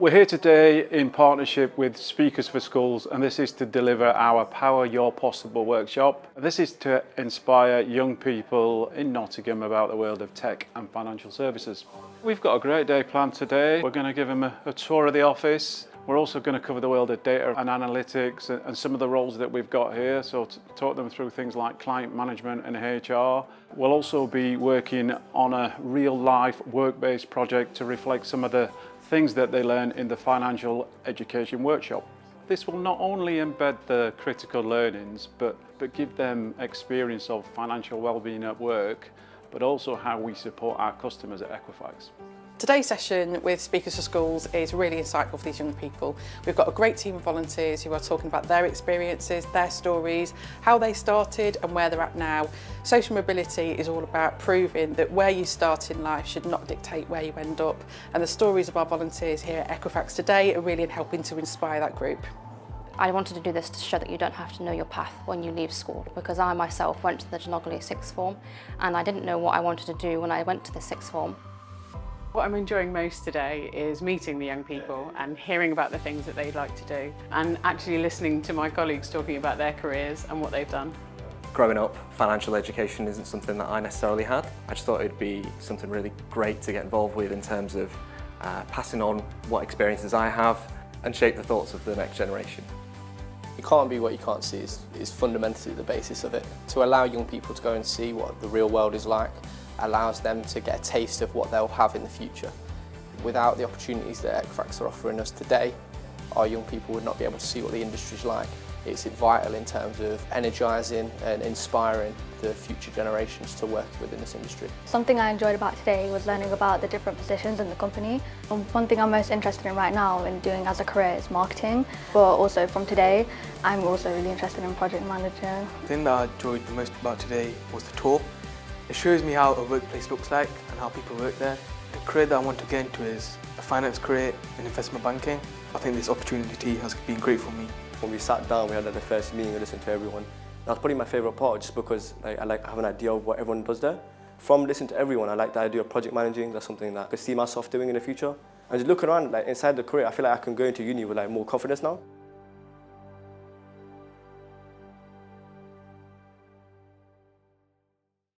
We're here today in partnership with Speakers for Schools and this is to deliver our Power Your Possible workshop. This is to inspire young people in Nottingham about the world of tech and financial services. We've got a great day planned today. We're going to give them a, a tour of the office. We're also going to cover the world of data and analytics and some of the roles that we've got here. So talk them through things like client management and HR. We'll also be working on a real life work-based project to reflect some of the things that they learn in the financial education workshop. This will not only embed the critical learnings, but, but give them experience of financial well-being at work, but also how we support our customers at Equifax. Today's session with Speakers for Schools is really insightful for these young people. We've got a great team of volunteers who are talking about their experiences, their stories, how they started and where they're at now. Social mobility is all about proving that where you start in life should not dictate where you end up. And the stories of our volunteers here at Equifax today are really helping to inspire that group. I wanted to do this to show that you don't have to know your path when you leave school because I myself went to the Djanogly sixth form and I didn't know what I wanted to do when I went to the sixth form. What I'm enjoying most today is meeting the young people and hearing about the things that they'd like to do and actually listening to my colleagues talking about their careers and what they've done. Growing up, financial education isn't something that I necessarily had. I just thought it'd be something really great to get involved with in terms of uh, passing on what experiences I have and shape the thoughts of the next generation. You can't be what you can't see is, is fundamentally the basis of it. To allow young people to go and see what the real world is like allows them to get a taste of what they'll have in the future. Without the opportunities that Equifax are offering us today, our young people would not be able to see what the industry is like. It's vital in terms of energising and inspiring the future generations to work within this industry. Something I enjoyed about today was learning about the different positions in the company. Um, one thing I'm most interested in right now in doing as a career is marketing, but also from today, I'm also really interested in project management. The thing that I enjoyed the most about today was the tour. It shows me how a workplace looks like and how people work there. The career that I want to get into is a finance career in investment banking. I think this opportunity has been great for me. When we sat down, we had like, the first meeting, we listened to everyone. That was probably my favourite part just because like, I like have an idea of what everyone does there. From listening to everyone, I like the idea of project managing. That's something that I could see myself doing in the future. And just looking around, like inside the career, I feel like I can go into uni with like more confidence now.